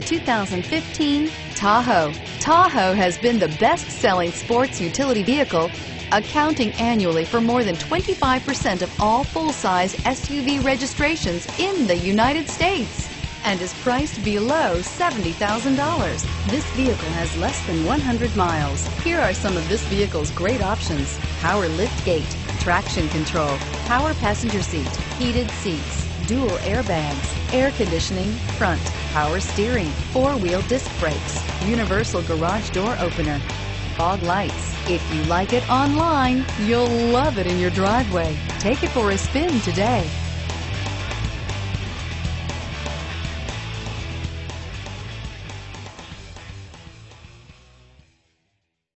The 2015 Tahoe. Tahoe has been the best-selling sports utility vehicle, accounting annually for more than 25% of all full-size SUV registrations in the United States and is priced below $70,000. This vehicle has less than 100 miles. Here are some of this vehicle's great options. Power lift gate, traction control, power passenger seat, heated seats, dual airbags, air conditioning, front, power steering, four-wheel disc brakes, universal garage door opener, fog lights. If you like it online, you'll love it in your driveway. Take it for a spin today.